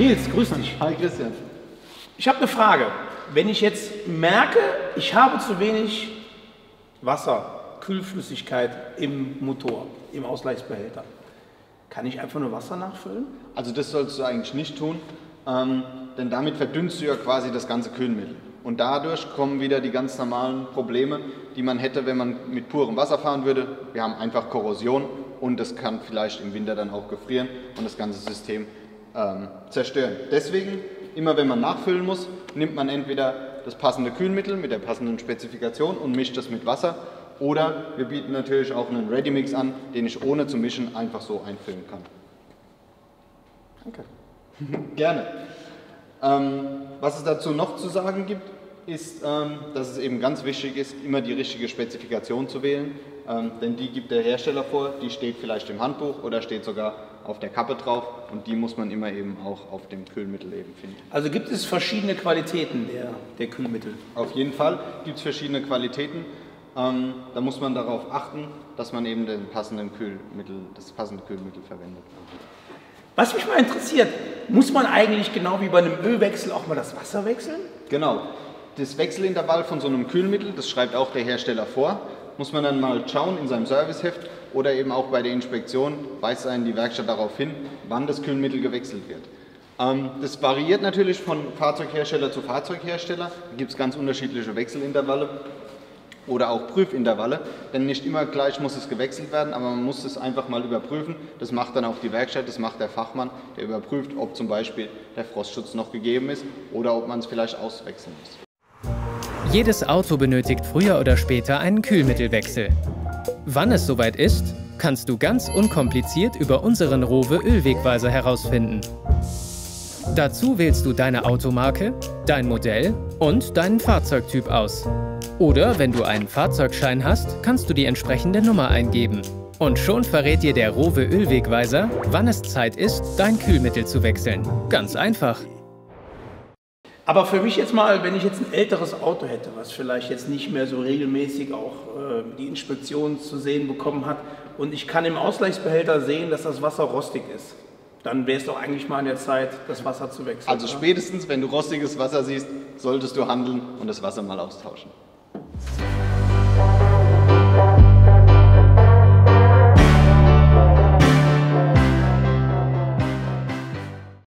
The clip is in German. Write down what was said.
Nils, grüß dich. Hi Christian. Ich habe eine Frage. Wenn ich jetzt merke, ich habe zu wenig Wasser, Kühlflüssigkeit im Motor, im Ausgleichsbehälter, kann ich einfach nur Wasser nachfüllen? Also das sollst du eigentlich nicht tun, ähm, denn damit verdünnst du ja quasi das ganze Kühlmittel. Und dadurch kommen wieder die ganz normalen Probleme, die man hätte, wenn man mit purem Wasser fahren würde. Wir haben einfach Korrosion und das kann vielleicht im Winter dann auch gefrieren und das ganze System ähm, zerstören. Deswegen, immer wenn man nachfüllen muss, nimmt man entweder das passende Kühlmittel mit der passenden Spezifikation und mischt das mit Wasser oder wir bieten natürlich auch einen Ready-Mix an, den ich ohne zu mischen einfach so einfüllen kann. Danke. Gerne. Ähm, was es dazu noch zu sagen gibt, ist, ähm, dass es eben ganz wichtig ist, immer die richtige Spezifikation zu wählen, ähm, denn die gibt der Hersteller vor, die steht vielleicht im Handbuch oder steht sogar auf der Kappe drauf und die muss man immer eben auch auf dem Kühlmittel eben finden. Also gibt es verschiedene Qualitäten der, der Kühlmittel? Auf jeden Fall gibt es verschiedene Qualitäten. Ähm, da muss man darauf achten, dass man eben den passenden Kühlmittel, das passende Kühlmittel verwendet. Was mich mal interessiert, muss man eigentlich genau wie bei einem Ölwechsel auch mal das Wasser wechseln? Genau. Das Wechselintervall von so einem Kühlmittel, das schreibt auch der Hersteller vor, muss man dann mal schauen in seinem Serviceheft oder eben auch bei der Inspektion weist einen die Werkstatt darauf hin, wann das Kühlmittel gewechselt wird. Ähm, das variiert natürlich von Fahrzeughersteller zu Fahrzeughersteller. Da gibt es ganz unterschiedliche Wechselintervalle oder auch Prüfintervalle, denn nicht immer gleich muss es gewechselt werden, aber man muss es einfach mal überprüfen. Das macht dann auch die Werkstatt, das macht der Fachmann, der überprüft, ob zum Beispiel der Frostschutz noch gegeben ist oder ob man es vielleicht auswechseln muss. Jedes Auto benötigt früher oder später einen Kühlmittelwechsel. Wann es soweit ist, kannst du ganz unkompliziert über unseren Rowe Ölwegweiser herausfinden. Dazu wählst du deine Automarke, dein Modell und deinen Fahrzeugtyp aus. Oder wenn du einen Fahrzeugschein hast, kannst du die entsprechende Nummer eingeben. Und schon verrät dir der Rowe Ölwegweiser, wann es Zeit ist, dein Kühlmittel zu wechseln. Ganz einfach. Aber für mich jetzt mal, wenn ich jetzt ein älteres Auto hätte, was vielleicht jetzt nicht mehr so regelmäßig auch äh, die Inspektion zu sehen bekommen hat und ich kann im Ausgleichsbehälter sehen, dass das Wasser rostig ist, dann wäre es doch eigentlich mal an der Zeit, das Wasser zu wechseln. Also spätestens, wenn du rostiges Wasser siehst, solltest du handeln und das Wasser mal austauschen.